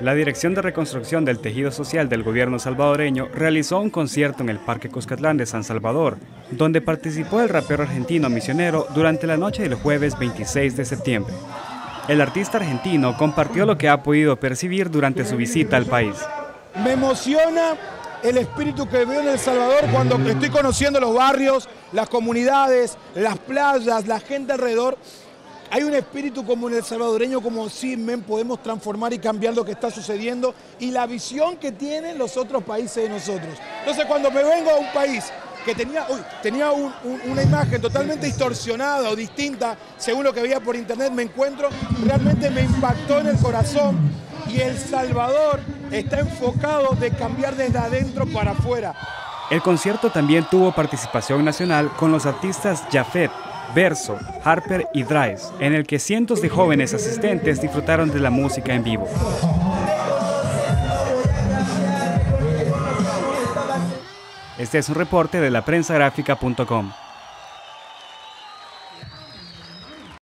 La Dirección de Reconstrucción del Tejido Social del gobierno salvadoreño realizó un concierto en el Parque Cuscatlán de San Salvador, donde participó el rapero argentino misionero durante la noche del jueves 26 de septiembre. El artista argentino compartió lo que ha podido percibir durante su visita al país. Me emociona el espíritu que veo en El Salvador cuando estoy conociendo los barrios, las comunidades, las playas, la gente alrededor hay un espíritu como en el salvadoreño, como men, podemos transformar y cambiar lo que está sucediendo y la visión que tienen los otros países de nosotros. Entonces cuando me vengo a un país que tenía, tenía una imagen totalmente distorsionada o distinta según lo que veía por internet, me encuentro, realmente me impactó en el corazón y El Salvador está enfocado de cambiar desde adentro para afuera. El concierto también tuvo participación nacional con los artistas Jafet, Verso, Harper y Dries, en el que cientos de jóvenes asistentes disfrutaron de la música en vivo. Este es un reporte de la.